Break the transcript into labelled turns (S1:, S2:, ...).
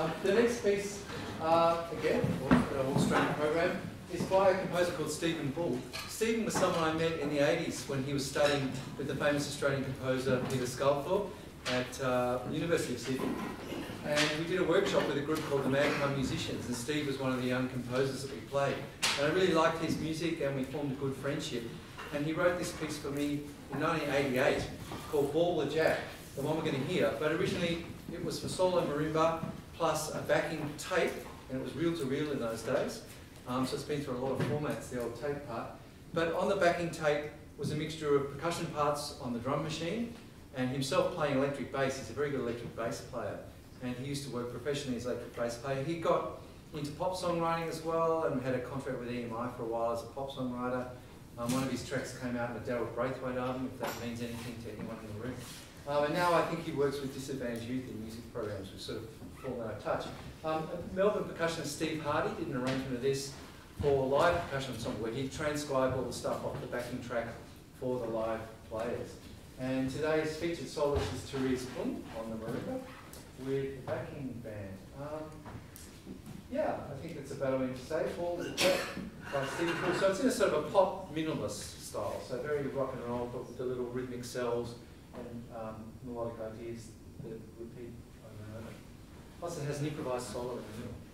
S1: Um, the next piece, uh, again, our Australian program, is by a composer called Stephen Bull. Stephen was someone I met in the 80s when he was studying with the famous Australian composer Peter Sculthorpe at uh, University of Sydney. And we did a workshop with a group called the Magpie Musicians, and Steve was one of the young composers that we played. And I really liked his music, and we formed a good friendship. And he wrote this piece for me in 1988 called Ball the Jack, the one we're going to hear. But originally it was for solo marimba plus a backing tape, and it was reel to reel in those days. Um, so it's been through a lot of formats, the old tape part. But on the backing tape was a mixture of percussion parts on the drum machine and himself playing electric bass. He's a very good electric bass player. And he used to work professionally as an electric bass player. He got into pop songwriting as well and had a contract with EMI for a while as a pop songwriter. Um, one of his tracks came out in the Daryl Braithwaite album, if that means anything to anyone in the room. Um, and now I think he works with disadvantaged youth in music programs. We've sort of of touch. Um, Melbourne percussionist Steve Hardie did an arrangement of this for live percussion ensemble where he transcribed all the stuff off the backing track for the live players. And today's featured soloist is Therese Kuhn on the marimba with the backing band. Um, yeah, I think it's about all I to say. By Stephen Bull. So it's in a sort of a pop minimalist style, so very rock and roll, but with the little rhythmic cells and um, melodic ideas that repeat over and over. Plus it has an improvised solo in the middle.